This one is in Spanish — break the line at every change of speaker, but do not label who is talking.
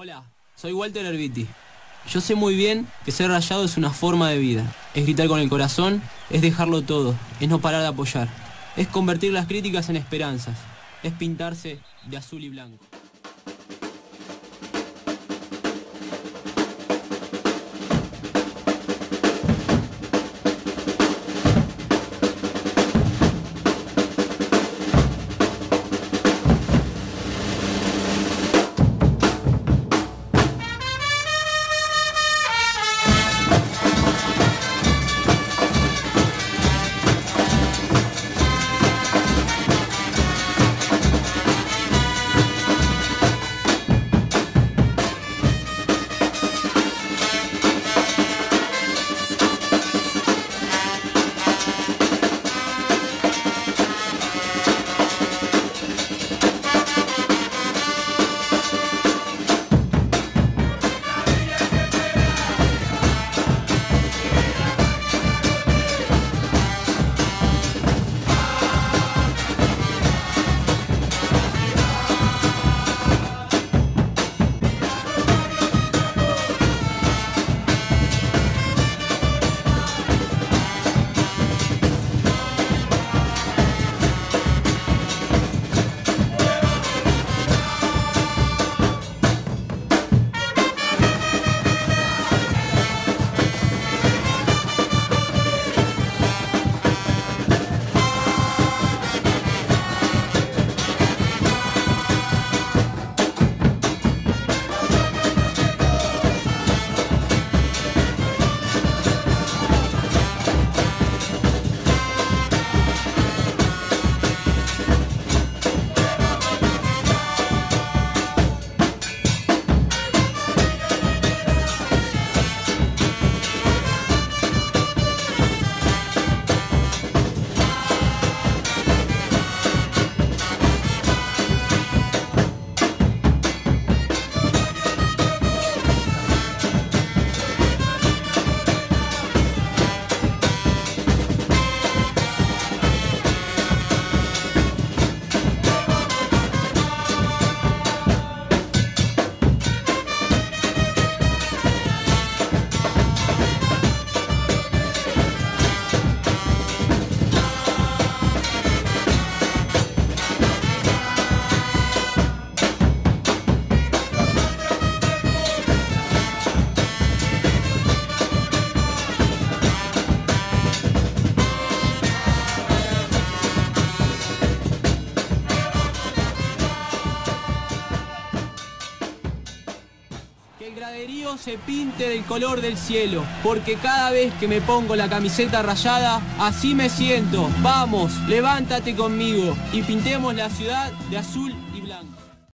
Hola, soy Walter Herbiti. Yo sé muy bien que ser rayado es una forma de vida. Es gritar con el corazón, es dejarlo todo, es no parar de apoyar. Es convertir las críticas en esperanzas. Es pintarse de azul y blanco. El graderío se pinte del color del cielo, porque cada vez que me pongo la camiseta rayada, así me siento. Vamos, levántate conmigo y pintemos la ciudad de azul